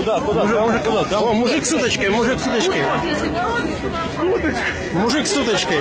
Куда, куда, мужик, куда, куда? О, мужик с уточкой, мужик с уточкой. Мужик с уточкой.